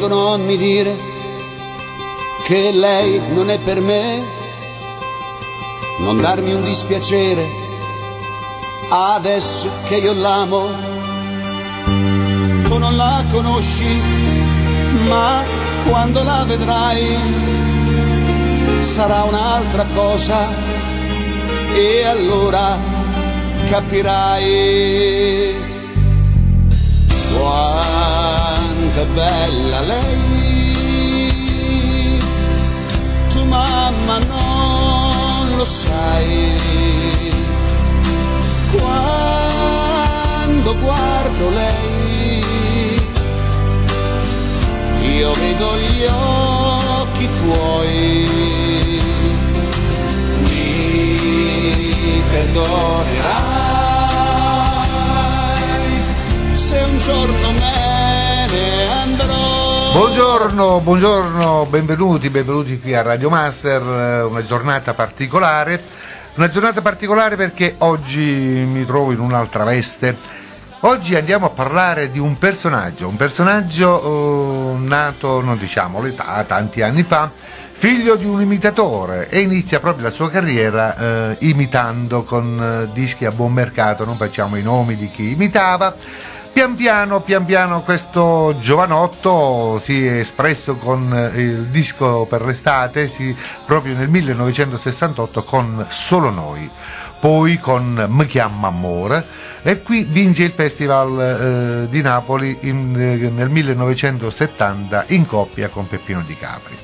Prego non mi dire che lei non è per me, non darmi un dispiacere adesso che io l'amo. Tu non la conosci, ma quando la vedrai sarà un'altra cosa. E allora capirai. Quanto è bella lei. Tu mamma non lo sai. Quando guardo lei, io vedo gli occhi tuoi. Mi perdonerai se un giorno me. Buongiorno, buongiorno, benvenuti, benvenuti qui a Radio Master, eh, una giornata particolare, una giornata particolare perché oggi mi trovo in un'altra veste. Oggi andiamo a parlare di un personaggio, un personaggio eh, nato, non diciamo l'età, tanti anni fa, figlio di un imitatore e inizia proprio la sua carriera eh, imitando con eh, dischi a buon mercato, non facciamo i nomi di chi imitava. Pian piano, pian piano questo giovanotto si è espresso con eh, il disco per l'estate, si- proprio nel 1968 con Solo Noi, poi con Mi chiama Amore e qui vince il Festival eh, di Napoli in- eh, nel 1970 in coppia con Peppino Di Capri.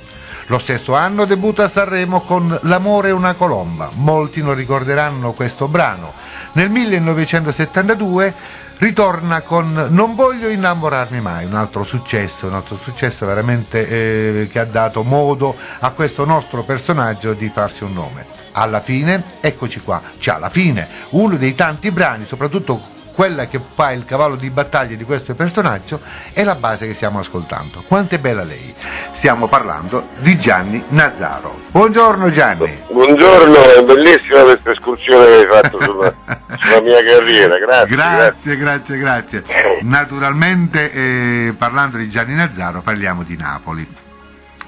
Lo stesso anno debutta a Sanremo con L'amore è una colomba. Molti non ricorderanno questo brano. Nel 1972 ritorna con Non voglio innamorarmi mai, un altro successo, un altro successo veramente eh, che ha dato modo a questo nostro personaggio di farsi un nome. Alla fine, eccoci qua, cioè alla fine, uno dei tanti brani, soprattutto quella che fa il cavallo di battaglia di questo personaggio è la base che stiamo ascoltando. Quanto è bella lei! Stiamo parlando di Gianni Nazzaro. Buongiorno Gianni. Buongiorno, è bellissima questa escursione che hai fatto sulla, sulla mia carriera, grazie. Grazie, grazie, grazie. Naturalmente, eh, parlando di Gianni Nazzaro, parliamo di Napoli.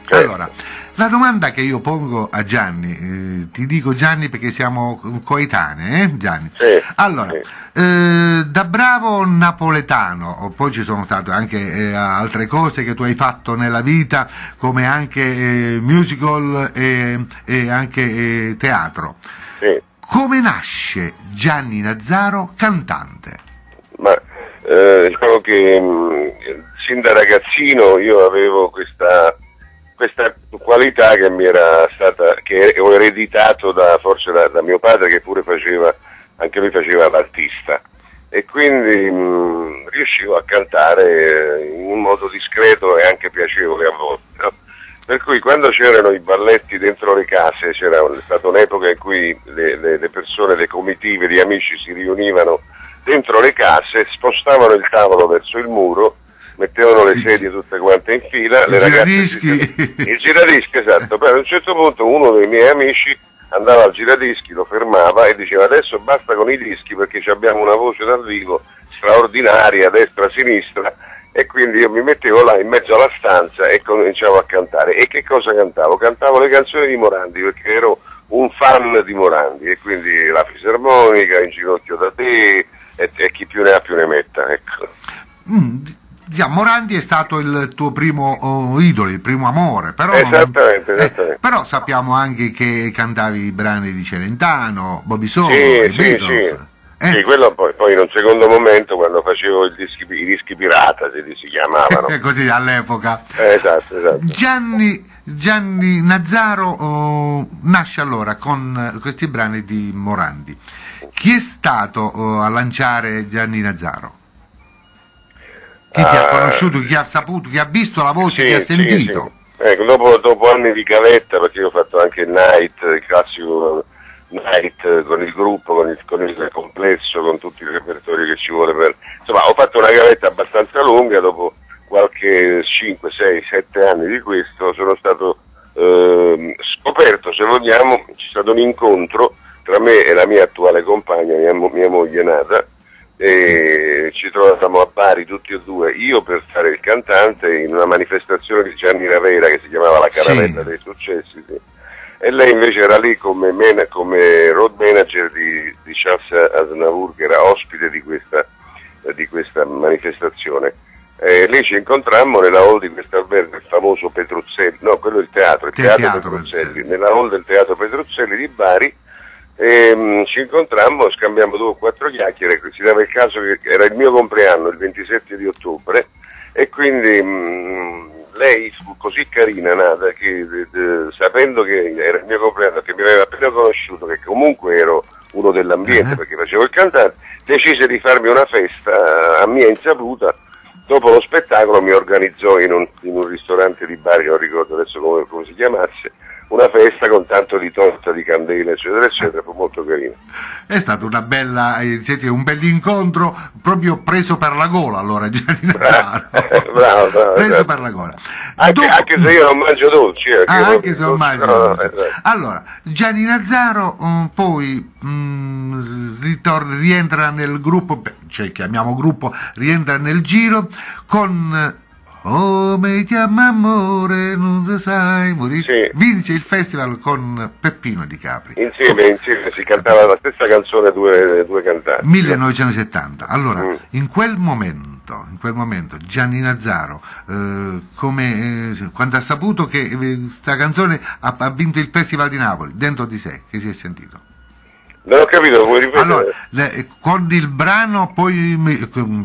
Certo. Allora, la domanda che io pongo a Gianni, eh, ti dico Gianni perché siamo coetanei, eh, Gianni? Sì, Allora, sì. eh, da bravo napoletano, poi ci sono state anche eh, altre cose che tu hai fatto nella vita, come anche eh, musical e, anche eh, teatro. Sì. Come nasce Gianni Nazzaro cantante? Ma eh, diciamo che mh, sin da ragazzino io avevo questa, questa qualità che mi era stata, che ho ereditato da, forse da, da mio padre che pure faceva, anche lui faceva l'artista. E quindi mh, riuscivo a cantare in un modo discreto e anche piacevole a volte. no? Per cui quando c'erano i balletti dentro le case, c'era stata un'epoca in cui le, le- le persone, le comitive di amici si riunivano dentro le case, spostavano il tavolo verso il muro, mettevano le sedie tutte quante in fila, I le ragazze giradischi. si- il giradischi, esatto. Poi a un certo punto uno dei miei amici andava al giradischi, lo fermava e diceva adesso basta con i dischi perché abbiamo una voce dal vivo straordinaria, destra, sinistra, e quindi io mi mettevo là in mezzo alla stanza e cominciavo a cantare. E che cosa cantavo? Cantavo le canzoni di Morandi perché ero un fan di Morandi e quindi la fisarmonica, In ginocchio da te e, e chi più ne ha più ne metta. Ecco. Mm, diciamo, Morandi è stato il tuo primo oh, idolo, il primo amore, però, Esattamente, eh, esattamente. però sappiamo anche che cantavi i brani di Celentano, Bobby Solo, Sì, sì, sì. Eh, Sì, quello poi, poi in un secondo momento quando facevo dischi, i dischi pirata si, si chiamavano. eh, così all'epoca. Eh, esatto, esatto. Gianni, Gianni Nazzaro oh, nasce allora con eh, questi brani di Morandi. Chi è stato oh, a lanciare Gianni Nazzaro? Chi ti ha Ah, conosciuto, chi ha saputo, chi ha visto la voce, chi ha sì, sentito? sì. Ecco, dopo, dopo anni di gavetta, perché io ho fatto anche night, il classico night con il gruppo, con il, con il complesso, con tutti i repertori che ci vuole per... Insomma, ho fatto una gavetta abbastanza lunga, dopo qualche 5, 6, 7 anni di questo sono stato ehm, scoperto, se vogliamo, c'è stato un incontro tra me e la mia attuale compagna, mia, mia moglie Nata, e ci trovavamo a Bari tutti e due, io per fare il cantante in una manifestazione di Gianni Ravera che si chiamava La Caravella Sì. dei Successi, sì. e lei invece era lì come, man- come road manager di, di Charles Aznavour che era ospite di questa, di questa manifestazione. E lì ci incontrammo nella hall di questo albergo, il famoso Petruzzelli, no, quello è il teatro, il Che teatro, teatro Petruzzelli. nella hall del teatro Petruzzelli di Bari e mm, ci incontrammo, scambiamo due o quattro chiacchiere, si dava il caso che era il mio compleanno, il 27 di ottobre, e quindi mm, lei fu così carina, Nada, che eh, eh, sapendo che era il mio compleanno, che mi aveva appena conosciuto, che comunque ero uno dell'ambiente Eh. perché facevo il cantante, decise di farmi una festa a mia insaputa. Dopo lo spettacolo mi organizzò in un, in un ristorante di Bari, non ricordo adesso come, come si chiamasse, una festa con tanto di torta, di candele, eccetera, eccetera, fu molto carino. È stato una bella, eh, siete un bell'incontro proprio preso per la gola allora Gianni Nazzaro. Bravo, bravo, preso per la gola. Anche, Dopo- anche se io non mangio dolci. eh, Ah, non- anche se ormai no, no, esatto. allora Gianni Nazzaro mm, poi ritor- rientra nel gruppo cioè chiamiamo gruppo rientra nel giro con Oh mi chiama amore non lo sai morire Sì. vince il festival con Peppino Di Capri Insieme, insieme si cantava la stessa canzone due, due cantanti. 1970. Allora, Mm. in quel momento, in quel momento Gianni Nazzaro, eh, come, eh, quando ha saputo che questa canzone ha, ha vinto il Festival di Napoli, dentro di sé, che si è sentito? Non ho capito, vuoi ripetere? Allora, le- con il brano poi mi,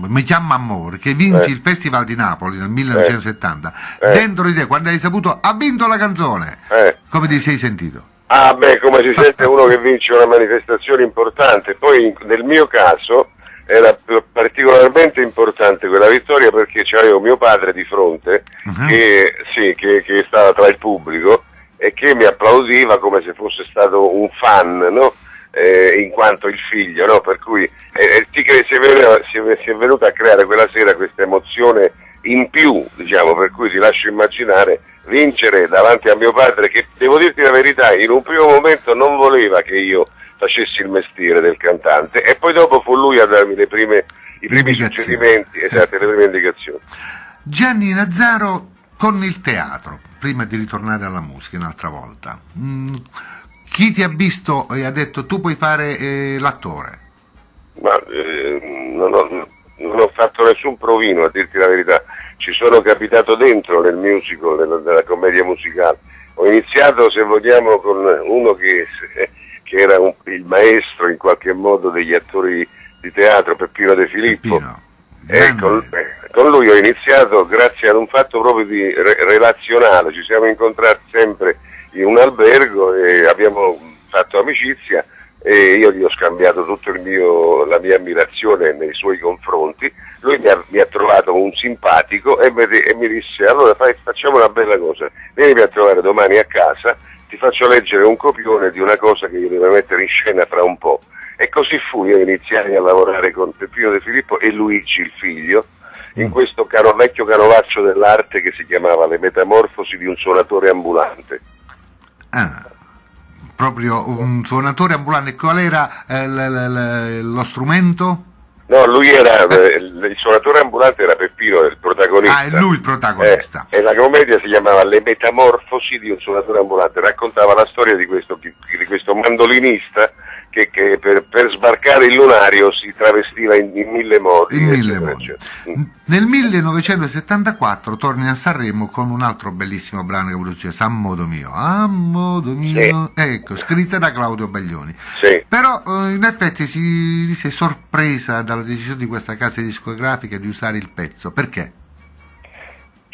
mi chiama Amore, che vince Eh. il Festival di Napoli nel 1970, Eh. dentro di te, quando hai saputo, ha vinto la canzone, Eh. come ti sei sentito? Ah beh, come si sente uno che vince una manifestazione importante. Poi nel mio caso era particolarmente importante quella vittoria perché c'avevo mio padre di fronte Mhm. che, sì, che, che stava tra il pubblico e che mi applaudiva come se fosse stato un fan, no? Eh, in quanto il figlio, no? per cui eh, cre- si, è venuta, si, è, si è venuta a creare quella sera questa emozione in più, diciamo, per cui ti lascio immaginare vincere davanti a mio padre che devo dirti la verità, in un primo momento non voleva che io facessi il mestiere del cantante e poi dopo fu lui a darmi le prime, i primi suggerimenti, esatto, le prime indicazioni. Gianni Nazzaro con il teatro, prima di ritornare alla musica un'altra volta. Mm, chi ti ha visto e ha detto tu puoi fare eh, l'attore? Ma eh, non, ho, non ho fatto nessun provino, a dirti la verità. Ci sono capitato dentro nel musical, nella, nella commedia musicale. Ho iniziato, se vogliamo, con uno che, che era un- il maestro in qualche modo degli attori di teatro, Peppino De Filippo. Peppino, E con, eh, con lui ho iniziato grazie ad un fatto proprio di re- relazionale, ci siamo incontrati sempre in un albergo e abbiamo fatto amicizia e io gli ho scambiato tutta la mia ammirazione nei suoi confronti, lui mi ha, mi ha trovato un simpatico e mi, e mi disse allora fai- facciamo una bella cosa, vieni a trovare domani a casa, ti faccio leggere un copione di una cosa che io devo mettere in scena fra un po'. E così fu, io iniziai a lavorare con Peppino De Filippo e Luigi, il figlio, in questo cano- vecchio canovaccio dell'arte che si chiamava Le metamorfosi di un suonatore ambulante. Ah, proprio un suonatore ambulante. Qual era eh, l- l- l- lo strumento? No, lui era, eh, il suonatore ambulante era Peppino, il protagonista. Ah, è lui il protagonista. Eh, e la commedia si chiamava Le metamorfosi di un suonatore ambulante, raccontava la storia di questo, di questo mandolinista che, che per, per sbarcare il lunario si travestiva in, in mille modi. In mille eccetera, modi. eccetera. Mm. Nel 1974 torni a Sanremo con un altro bellissimo brano che produce San Modo Mio. A modo mio. Ecco, scritta da Claudio Baglioni. Sì. Però eh, in effetti si, si è sorpresa dalla decisione di questa casa discografica di usare il pezzo. Perché?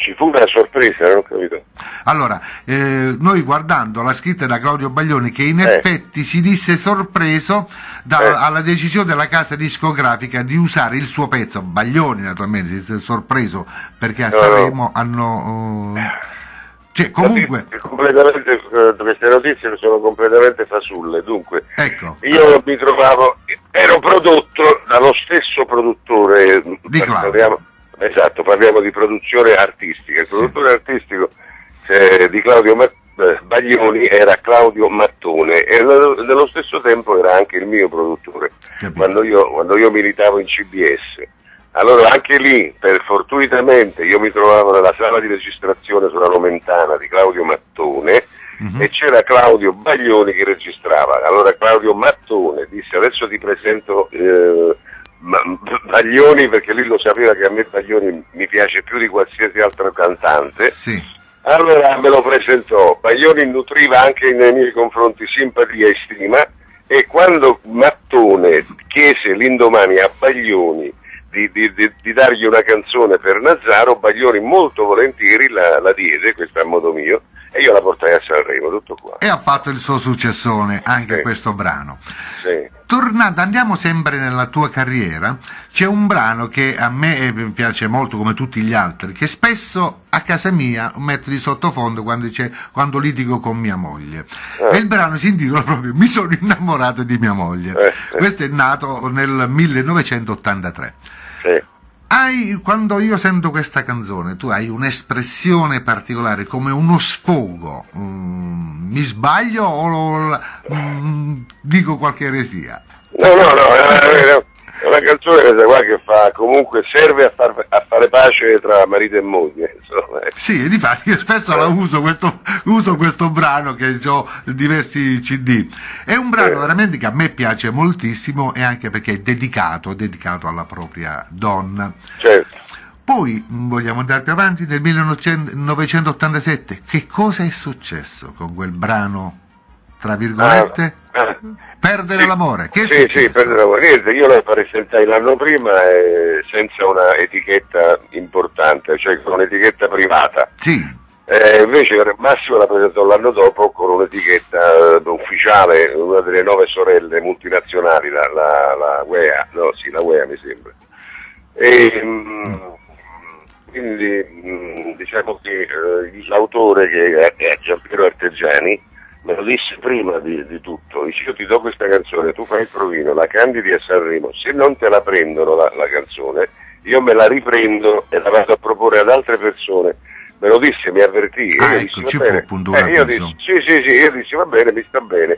Ci fu una sorpresa, non ho capito. Allora, eh, noi guardando la scritta da Claudio Baglioni che in Eh. effetti si disse sorpreso da- Eh. alla decisione della casa discografica di usare il suo pezzo, Baglioni naturalmente si disse sorpreso perché a No, Sanremo hanno... eh, cioè comunque, eh, queste notizie sono completamente fasulle. Dunque, ecco, io mi trovavo, ero prodotto dallo stesso produttore. Di Claudio. Esatto, parliamo di produzione artistica. Il Sì. produttore artistico eh, di Claudio Ma- eh, Baglioni era Claudio Mattone e nello stesso tempo era anche il mio produttore quando io, quando io, militavo in CBS. Allora anche lì, per fortuitamente, io mi trovavo nella sala di registrazione sulla Nomentana di Claudio Mattone uh-huh. e c'era Claudio Baglioni che registrava. Allora Claudio Mattone disse adesso ti presento eh, Baglioni perché lui lo sapeva che a me Baglioni mi piace più di qualsiasi altro cantante. Sì. Allora me lo presentò, Baglioni nutriva anche nei miei confronti simpatia e stima. E quando Mattone chiese l'indomani a Baglioni di, di, di, di, dargli una canzone per Nazzaro, Baglioni molto volentieri la, la diede, questo a modo mio, e io la portai a Sanremo, tutto qua. E ha fatto il suo successone anche sì. questo brano. Sì. Tornando, andiamo sempre nella tua carriera, c'è un brano che a me eh, piace molto come tutti gli altri, che spesso a casa mia metto di sottofondo quando, quando litigo con mia moglie. Eh. E il brano si intitola proprio Mi sono innamorato di mia moglie. Eh. Questo è nato nel 1983. Hai, quando io sento questa canzone, tu hai un'espressione particolare, come uno sfogo. Mm, mi sbaglio o mm, dico qualche eresia? No, no, no, no, è una canzone questa qua che fa, comunque serve a, far, a, fare pace tra marito e moglie. Insomma. Sì, difatti io spesso la uso questo, uso questo brano che ho diversi CD. È un brano eh. veramente che a me piace moltissimo e anche perché è dedicato, dedicato alla propria donna. Certo. Poi vogliamo andare più avanti, nel 1987 che cosa è successo con quel brano, tra virgolette? Ah, ah. Perdere sì, l'amore, che sì, sì, perdere l'amore. Niente, io la presentai l'anno prima eh, senza una etichetta importante, cioè con un'etichetta privata. Sì. Eh, invece Massimo la presentò l'anno dopo con un'etichetta eh, ufficiale, una delle nove sorelle multinazionali, la, la, la UEA, no sì, la UEA mi sembra. E, mm, quindi mm, diciamo che eh, l'autore che è Giampiero Artegiani me lo disse prima di, di tutto, dice io ti do questa canzone, tu fai il provino, la candidi a Sanremo, se non te la prendono la, la canzone, io me la riprendo e la vado a proporre ad altre persone. Me lo disse, mi avvertì. Ah, io ecco, dissi, una eh, io dissi, sì, sì, sì, io dissi va bene, mi sta bene.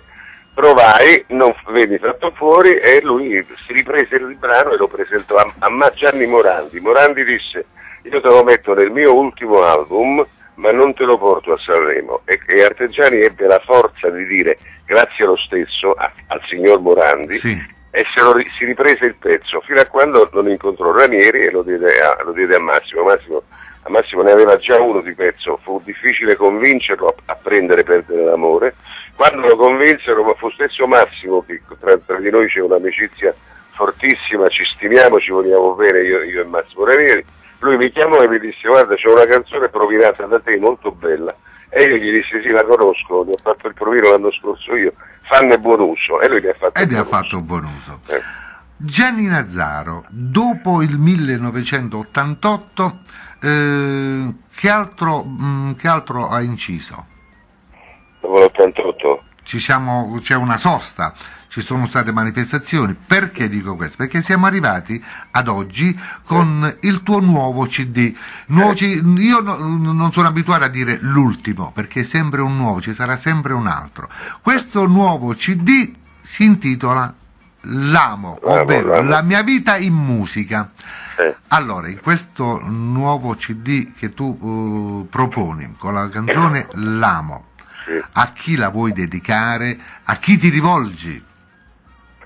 Provai, non vedi fatto fuori e lui si riprese il brano e lo presentò a, a Gianni Morandi. Morandi disse io te lo metto nel mio ultimo album ma non te lo porto a Sanremo. E, e Artegiani ebbe la forza di dire grazie lo stesso a, al signor Morandi sì. e lo, si riprese il pezzo fino a quando non incontrò Ranieri e lo diede a, lo diede a Massimo. Massimo. A Massimo ne aveva già uno di pezzo, fu difficile convincerlo a, a prendere Perdere l'amore. Quando lo convinsero, fu stesso Massimo che tra, tra di noi c'è un'amicizia fortissima, ci stimiamo, ci vogliamo bene io, io e Massimo Ranieri lui mi chiamò e mi disse guarda c'è una canzone provinata da te molto bella e io gli dissi sì la conosco, ne ho fatto il provino l'anno scorso io, fanne buon uso e lui ne ha fatto, Ed buon, ha fatto buon uso. Eh. Gianni Nazzaro, dopo il 1988, eh, che, altro, mh, mm, che altro ha inciso? Dopo l'88? Siamo, c'è una sosta, ci sono state manifestazioni. Perché dico questo? Perché siamo arrivati ad oggi con il tuo nuovo CD. Nuovo C- io no, non sono abituato a dire l'ultimo, perché è sempre un nuovo, ci sarà sempre un altro. Questo nuovo CD si intitola L'amo, ovvero La mia vita in musica. Allora, in questo nuovo CD che tu uh, proponi con la canzone L'amo, sì. a chi la vuoi dedicare, a chi ti rivolgi?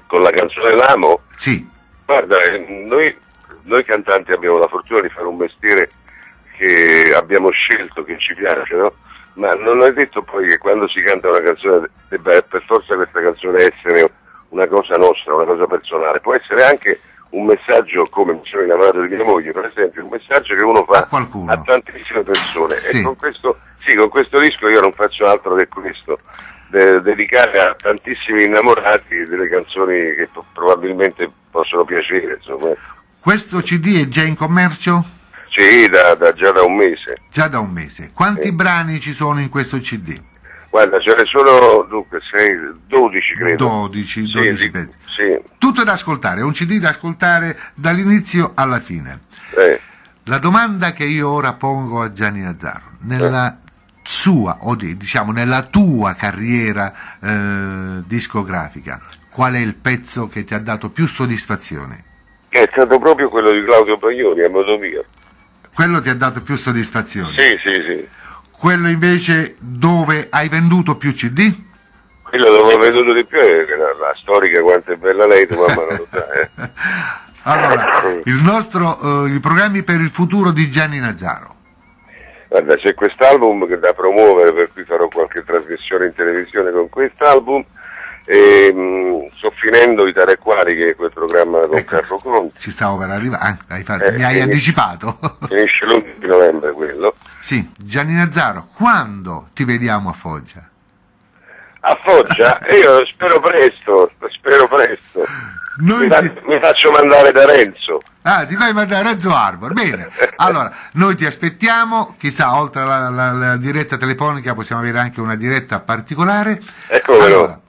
Con la canzone L'amo? Sì. Guarda, eh, noi, noi cantanti abbiamo la fortuna di fare un mestiere che abbiamo scelto, che ci piace, no? Ma non è detto poi che quando si canta una canzone debba per forza questa canzone essere una cosa nostra, una cosa personale, può essere anche un messaggio come mi sono innamorato di mia moglie, per esempio, un messaggio che uno fa a, a tantissime persone sì. e con questo sì, con questo disco io non faccio altro che questo, de- dedicare a tantissimi innamorati delle canzoni che p- probabilmente possono piacere. Insomma. Questo CD è già in commercio? Sì, da, da, già da un mese. Già da un mese. Quanti sì. brani ci sono in questo CD? Guarda, ce ne sono dunque, 6, 12 credo. 12, 12 sì, pezzi. Sì. Tutto da ascoltare, è un CD da ascoltare dall'inizio alla fine. Eh. La domanda che io ora pongo a Gianni Nazzaro, nella sua o di- diciamo nella tua carriera eh, discografica, qual è il pezzo che ti ha dato più soddisfazione? È stato proprio quello di Claudio Baglioni, a modo mio. Quello ti ha dato più soddisfazione. Sì, sì, sì. Quello invece dove hai venduto più CD? Quello dove ho veduto di più è la, la storica quanto è bella lei, tua mamma non lo sa. Eh. Allora, il nostro, eh, i programmi per il futuro di Gianni Nazzaro. Guarda, c'è quest'album che da promuovere, per cui farò qualche trasmissione in televisione con quest'album. E, mh, sto finendo i Tarequari, che è quel programma con Ecco, Carlo Conti. ci stavo per arrivare, ah, Eh, mi hai finisce- anticipato. Finisce l'11 di novembre quello. sì, Gianni Nazzaro, quando ti vediamo a Foggia? A Foggia? Io spero presto, spero presto. Noi Mi, fa- ti- mi faccio mandare da Renzo. Ah, ti fai mandare Renzo Arbor, bene. Allora, noi ti aspettiamo, chissà, oltre alla, alla- alla diretta telefonica possiamo avere anche una diretta particolare. Eccolo. Allora,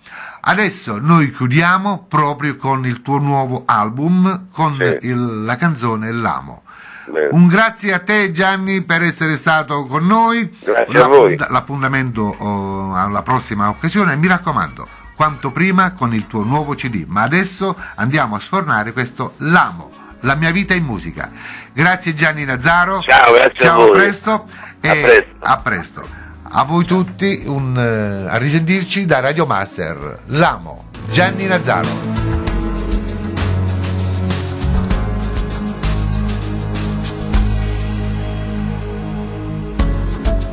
adesso noi chiudiamo proprio con il tuo nuovo album, con Sì. il- la canzone L'Amo. Bene. Un grazie a te Gianni per essere stato con noi. Grazie a voi. L'appuntamento oh, alla prossima occasione. Mi raccomando, quanto prima con il tuo nuovo CD. Ma adesso andiamo a sfornare questo L'Amo, la mia vita in musica. Grazie Gianni Nazzaro. Ciao, grazie a Ciao, voi. a presto. A e presto. a presto. A voi tutti un, eh, a risentirci da Radio Master. L'Amo, Gianni Nazzaro.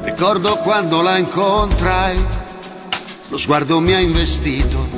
Ricordo quando la incontrai, lo sguardo mi ha investito,